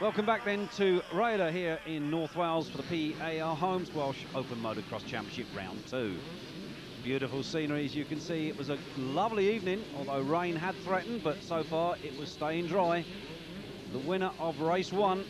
Welcome back then to Rhayader here in North Wales for the PAR Homes Welsh Open Motocross Championship Round 2. Beautiful scenery as you can see. It was a lovely evening, although rain had threatened, but so far it was staying dry. The winner of race one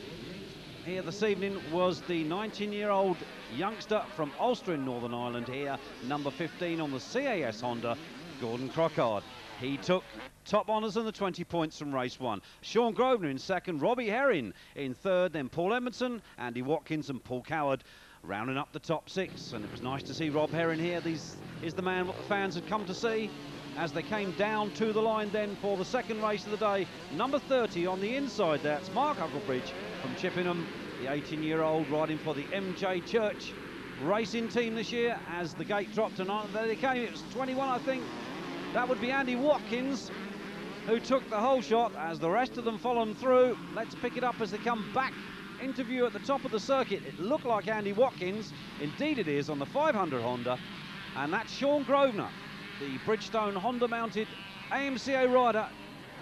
here this evening was the 19-year-old youngster from Ulster in Northern Ireland here, number 15 on the CAS Honda, Gordon Crockard. He took top honours and the 20 points from race one. Sean Grosvenor in second, Robbie Herring in third, then Paul Edmondson, Andy Watkins and Paul Coward rounding up the top six. And it was nice to see Rob Herring here. These is the man what the fans had come to see as they came down to the line then for the second race of the day. Number 30 on the inside, that's Mark Hucklebridge from Chippenham, the 18-year-old riding for the MJ Church racing team this year as the gate dropped and on there they came. It was 21, I think, that would be Andy Watkins, who took the holeshot as the rest of them followed through. Let's pick it up as they come back into view at the top of the circuit. It looked like Andy Watkins. Indeed it is on the 500 Honda. And that's Sean Grosvenor, the Bridgestone Honda-mounted AMCA rider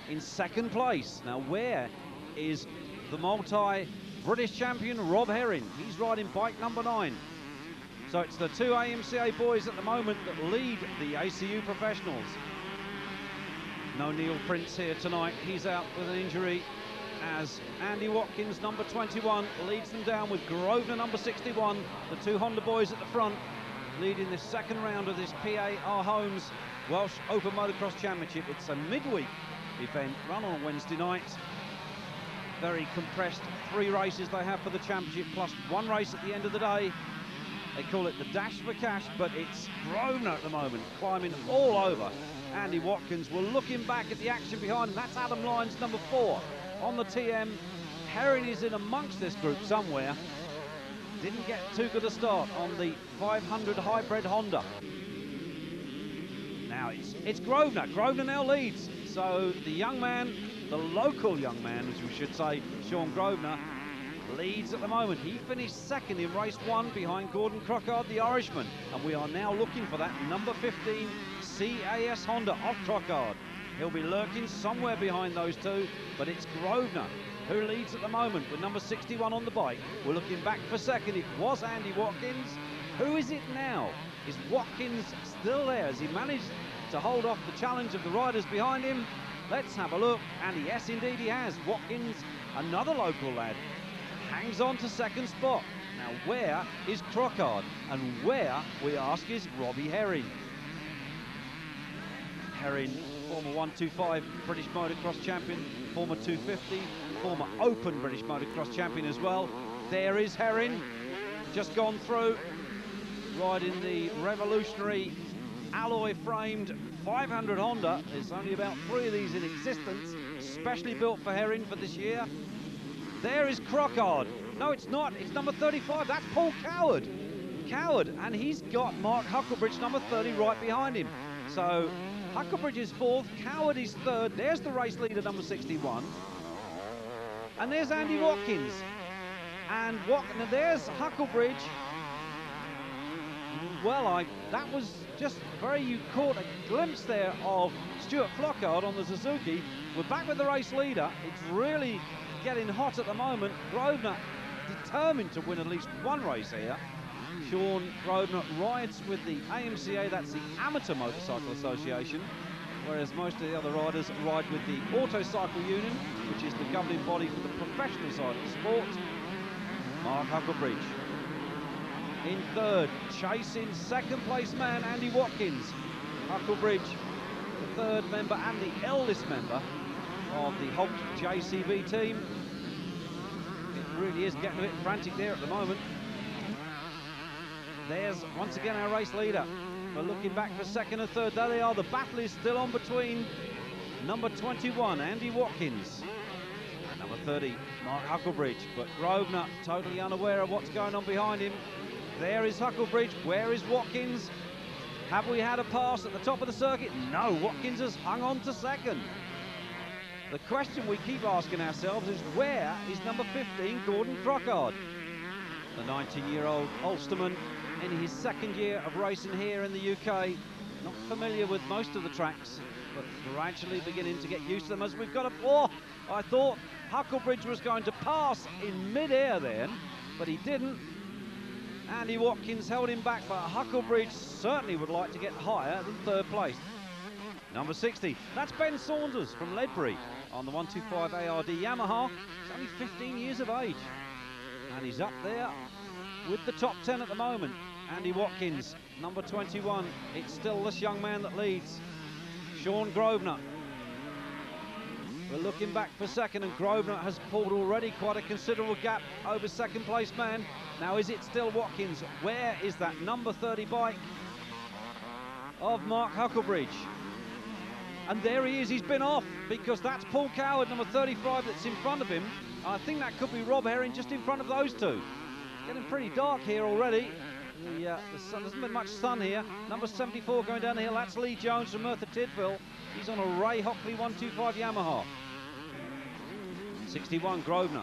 in second place. Now where is the multi-British champion Rob Herring? He's riding bike number nine. So it's the two AMCA boys at the moment that lead the ACU professionals. No Neil Prince here tonight. He's out with an injury as Andy Watkins, number 21, leads them down with Grosvenor, number 61. The two Honda boys at the front leading the second round of this PAR Homes Welsh Open Motocross Championship. It's a midweek event run on Wednesday night. Very compressed three races they have for the championship, plus one race at the end of the day. They call it the dash for cash, but it's Grosvenor at the moment, climbing all over. Andy Watkins, we're looking back at the action behind. That's Adam Lyons, number four, on the TM. Herring is in amongst this group somewhere. Didn't get too good a start on the 500 hybrid Honda. Now it's, it's Grosvenor. Grosvenor now leads. So the young man, the local young man, as we should say, Sean Grosvenor, leads at the moment. He finished second in race one behind Gordon Crockard, the Irishman. And we are now looking for that number 15 CAS Honda of Crockard. He'll be lurking somewhere behind those two, but it's Grosvenor who leads at the moment with number 61 on the bike. We're looking back for second. It was Andy Watkins. Who is it now? Is Watkins still there? Has he managed to hold off the challenge of the riders behind him? Let's have a look. And yes, indeed he has. Watkins, another local lad, hangs on to second spot. Now, where is Crockard? And where, we ask, is Robbie Herring? Herring, former 125 British motocross champion, former 250, former open British motocross champion as well. There is Herring, just gone through, riding the revolutionary alloy framed 500 Honda. There's only about three of these in existence, specially built for Herring for this year. There is Crockard. No, it's not. It's number 35. That's Paul Coward. Coward. And he's got Mark Hucklebridge, number 30, right behind him. So Hucklebridge is fourth. Coward is third. There's the race leader, number 61. And there's Andy Watkins. And what, there's Hucklebridge. Well, I that was just very, you caught a glimpse there of Stuart Flockhart on the Suzuki. We're back with the race leader. It's really getting hot at the moment. Grosvenor determined to win at least one race here. Sean Grosvenor rides with the AMCA, that's the Amateur Motorcycle Association, whereas most of the other riders ride with the Autocycle Union, which is the governing body for the professional side of the sport. Mark Hucklebridge. In third, chasing second place man Andy Watkins. Hucklebridge, the third member and the eldest member of the Holt JCB team. It really is getting a bit frantic there at the moment. There's once again our race leader. We're looking back for second and third. There they are. The battle is still on between number 21, Andy Watkins, and number 30, Mark Hucklebridge. But Grosvenor totally unaware of what's going on behind him. There is Hucklebridge. Where is Watkins? Have we had a pass at the top of the circuit? No, Watkins has hung on to second. The question we keep asking ourselves is where is number 15, Gordon Crockard? The 19-year-old Ulsterman in his second year of racing here in the UK. Not familiar with most of the tracks but gradually beginning to get used to them as we've got a... Oh, I thought Hucklebridge was going to pass in mid-air then, but he didn't. Andy Watkins held him back, but Hucklebridge certainly would like to get higher than third place. Number 60, that's Ben Saunders from Ledbury on the 125 ARD Yamaha. He's only 15 years of age, and he's up there with the top 10 at the moment. Andy Watkins, number 21. It's still this young man that leads. Sean Grosvenor. We're looking back for second, and Grosvenor has pulled already quite a considerable gap over second place man. Now, is it still Watkins? Where is that number 30 bike of Mark Hucklebridge? And there he is, he's been off because that's Paul Coward, number 35, that's in front of him. I think that could be Rob Herring just in front of those two. Getting pretty dark here already. The, uh, the sun, there's not been much sun here. Number 74 going down the hill, that's Lee Jones from Merthyr Tydfil. He's on a Ray Hockley 125 Yamaha. 61 Grosvenor.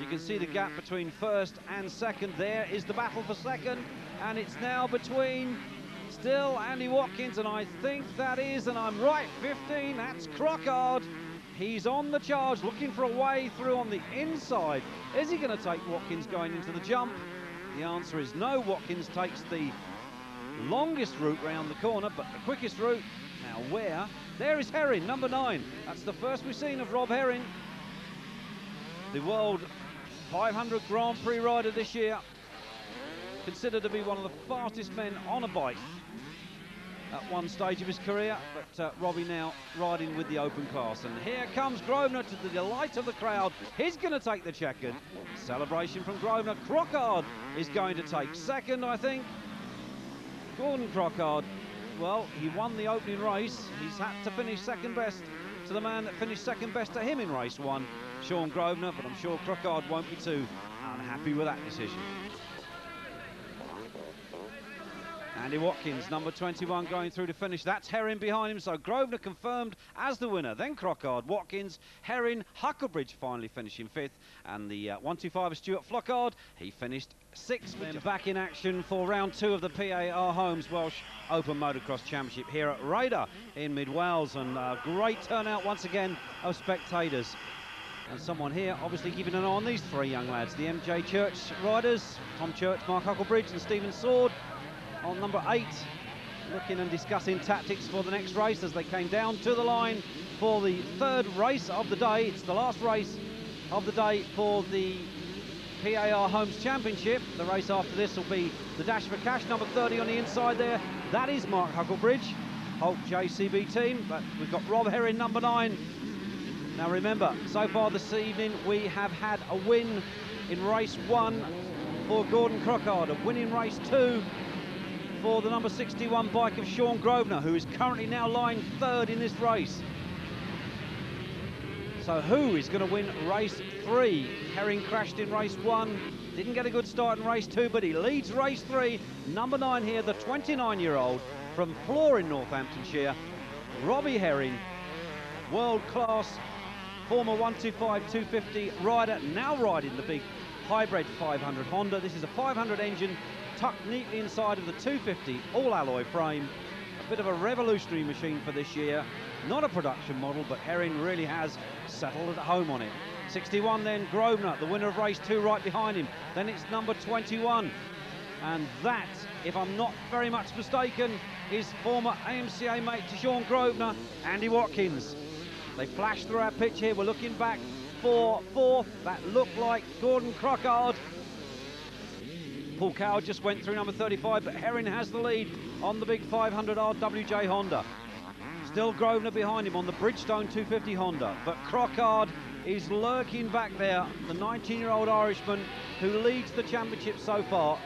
You can see the gap between first and second. There is the battle for second, and it's now between still Andy Watkins, and I think that is, and I'm right, 15, that's Crockard. He's on the charge, looking for a way through on the inside. Is he going to take Watkins going into the jump? The answer is no. Watkins takes the longest route round the corner, but the quickest route. Now where? There is Herring, number nine. That's the first we've seen of Rob Herring. The World 500 Grand Prix rider this year. Considered to be one of the fastest men on a bike at one stage of his career, but uh, Robbie now riding with the open class. And here comes Grosvenor to the delight of the crowd. He's going to take the checkered. Celebration from Grosvenor. Crockard is going to take second, I think. Gordon Crockard, well, he won the opening race. He's had to finish second best to the man that finished second best to him in race one, Sean Grosvenor, but I'm sure Crockard won't be too unhappy with that decision. Andy Watkins, number 21, going through to finish. That's Herring behind him, so Grosvenor confirmed as the winner. Then Crockard, Watkins, Herring, Hucklebridge finally finishing fifth. And the uh, 125 Stuart Flockhart, he finished sixth. Back in action for round two of the PAR Homes Welsh Open Motocross Championship here at Rhayader in Mid Wales. And uh, great turnout once again of spectators. And someone here obviously keeping an eye on these three young lads. The MJ Church riders, Tom Church, Mark Hucklebridge and Stephen Sword on number eight, looking and discussing tactics for the next race as they came down to the line for the third race of the day. It's the last race of the day for the PAR Homes Championship. The race after this will be the Dash for Cash, number 30 on the inside there. That is Mark Hucklebridge, Holt JCB team, but we've got Rob Herring, number nine. Now remember, so far this evening we have had a win in race one for Gordon Crockard, a win in race two for the number 61 bike of Sean Grosvenor, who is currently now lying third in this race. So who is going to win race three? Herring crashed in race one, didn't get a good start in race two, but he leads race three. Number nine here, the 29-year-old from Flore in Northamptonshire, Robbie Herring, world-class former 125 250 rider, now riding the big hybrid 500 Honda. This is a 500 engine tucked neatly inside of the 250 all-alloy frame. A bit of a revolutionary machine for this year. Not a production model, but Herring really has settled at home on it. 61 then, Grosvenor, the winner of race two right behind him. Then it's number 21. And that, if I'm not very much mistaken, is former AMCA mate to Sean Grosvenor, Andy Watkins. They flash through our pitch here. We're looking back for fourth. That looked like Gordon Crockard Paul Coward just went through number 35, but Herring has the lead on the big 500 RWJ Honda. Still Grosvenor behind him on the Bridgestone 250 Honda, but Crockard is lurking back there, the 19-year-old Irishman who leads the championship so far.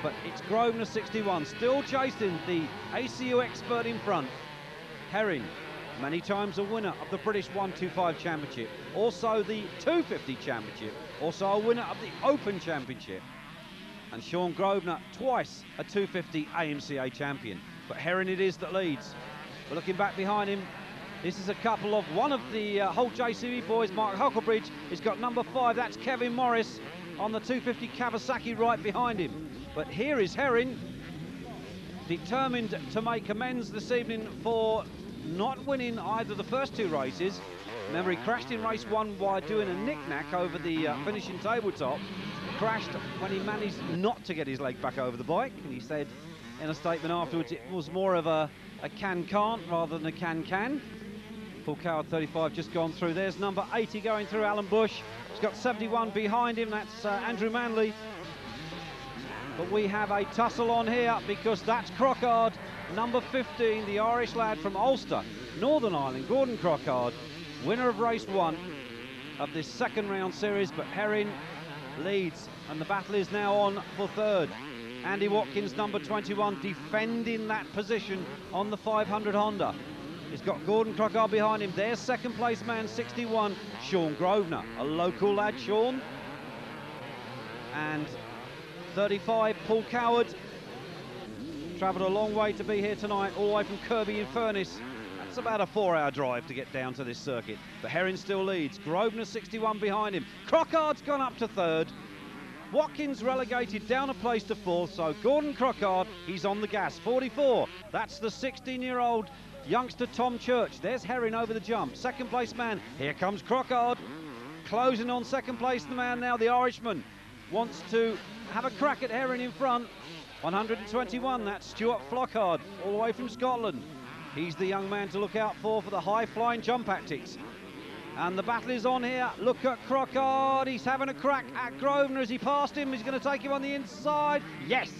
But it's Grosvenor 61, still chasing the ACU expert in front. Herring, many times a winner of the British 125 Championship, also the 250 Championship, also a winner of the Open Championship and Sean Grosvenor twice a 250 AMCA champion. But Herring it is that leads. We're looking back behind him. This is a couple of one of the uh, Holt JCB boys, Mark Hucklebridge. He's got number five, that's Kevin Morris on the 250 Kawasaki right behind him. But here is Herring, determined to make amends this evening for not winning either of the first two races. Remember, he crashed in race one by doing a knick-knack over the uh, finishing tabletop. Crashed when he managed not to get his leg back over the bike. And he said in a statement afterwards it was more of a, a can-can't rather than a can-can. Paul Coward 35 just gone through. There's number 80 going through Alan Bush. He's got 71 behind him. That's uh, Andrew Manley. But we have a tussle on here because that's Crockard, number 15, the Irish lad from Ulster, Northern Ireland, Gordon Crockard, winner of race one of this second round series, but Herring leads, and the battle is now on for third. Andy Watkins, number 21, defending that position on the 500 Honda. He's got Gordon Crockard behind him. There's second place man, 61, Sean Grosvenor, a local lad, Sean. And 35, Paul Coward. Travelled a long way to be here tonight, all the way from Kirkby in Furness. That's about a four-hour drive to get down to this circuit. But Herring still leads. Grosvenor 61 behind him. Crockard's gone up to third. Watkins relegated down a place to fourth, so Gordon Crockard, he's on the gas. 44, that's the 16-year-old youngster Tom Church. There's Herring over the jump. Second place man, here comes Crockard. Closing on second place, the man now, the Irishman, wants to have a crack at Herring in front. 121, that's Stuart Flockhart, all the way from Scotland. He's the young man to look out for for the high-flying jump tactics. And the battle is on here. Look at Crockard. He's having a crack at Grosvenor as he passed him. He's going to take him on the inside. Yes!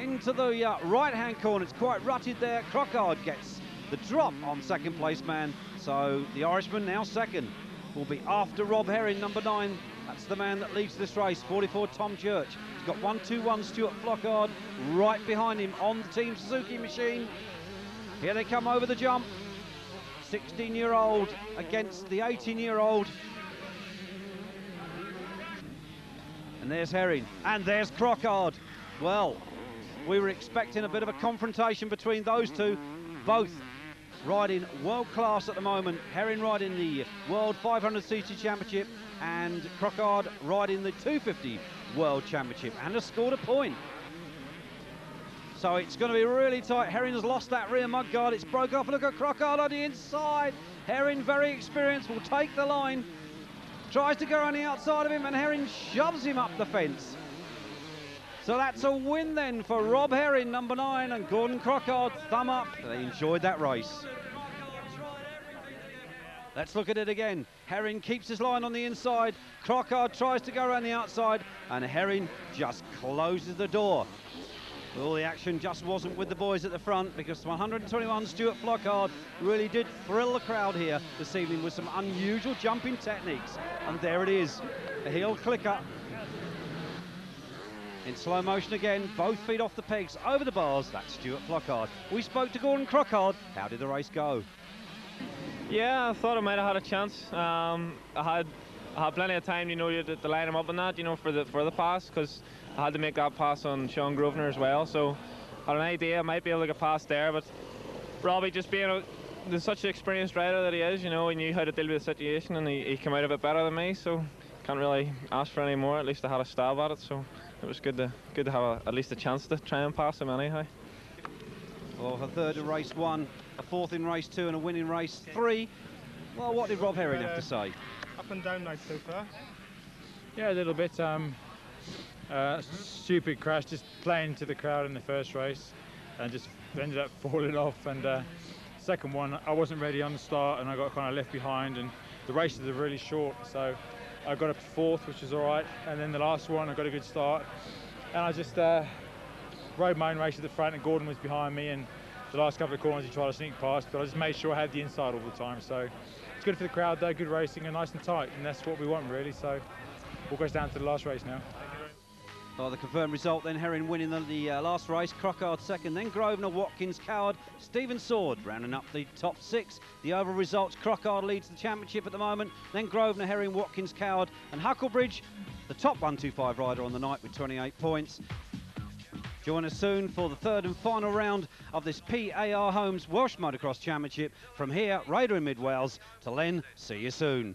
Into the uh, right-hand corner. It's quite rutted there. Crockard gets the drop on second place man. So the Irishman now second will be after Rob Herring, number nine. That's the man that leads this race, 44 Tom Church. He's got 1-2-1 Stuart Flockhart right behind him on the Team Suzuki machine. Here they come over the jump. 16-year-old against the 18-year-old. And there's Herring, and there's Crockard. Well, we were expecting a bit of a confrontation between those two. Both riding world class at the moment. Herring riding the World 500cc Championship and Crockard riding the 250 World Championship and has scored a point. So it's going to be really tight. Herring has lost that rear mudguard. It's broke off. Look at Crockard on the inside. Herring, very experienced, will take the line. Tries to go on the outside of him and Herring shoves him up the fence. So that's a win then for Rob Herring, number nine, and Gordon Crockard, thumb up. They enjoyed that race. Let's look at it again. Herring keeps his line on the inside. Crockard tries to go around the outside, and Herring just closes the door. All the action just wasn't with the boys at the front because 121 Stuart Flockhart really did thrill the crowd here this evening with some unusual jumping techniques. And there it is, a heel clicker in slow motion again, both feet off the pegs, over the bars, that's Stuart Flockhart. We spoke to Gordon Crockard. How did the race go? Yeah, I thought I might have had a chance. Um, I had I had plenty of time, you know, to, to line him up on that, you know, for the for the pass, because I had to make that pass on Sean Grosvenor as well. So I had an idea I might be able to get past there, but Robbie just being a, such an experienced rider that he is, you know, he knew how to deal with the situation, and he, he came out of it better than me. So can't really ask for any more. At least I had a stab at it. So it was good to good to have a, at least a chance to try and pass him anyhow. Well, a third in race one, a fourth in race two, and a win in race three. Well, what did Rob Herring have to say? Up and down night so far. Yeah, a little bit. Um, uh, stupid crash, just playing to the crowd in the first race, and just ended up falling off. And uh, second one, I wasn't ready on the start, and I got kind of left behind. And the races are really short, so I got to fourth, which is all right. And then the last one, I got a good start. And I just uh, rode my own race at the front, and Gordon was behind me. And the last couple of corners, he tried to sneak past, but I just made sure I had the inside all the time. So it's good for the crowd, though, good racing and nice and tight. And that's what we want, really. So all goes down to the last race now. Well, the confirmed result then Herring winning the, the uh, last race, Crockard second, then Grosvenor, Watkins, Coward, Stephen Sword rounding up the top six. The overall results, Crockard leads the championship at the moment, then Grosvenor, Herring, Watkins, Coward, and Hucklebridge, the top 125 rider on the night with 28 points. Join us soon for the third and final round of this PAR Homes Welsh Motocross Championship. From here, Rhayader in Mid Wales to Len, see you soon.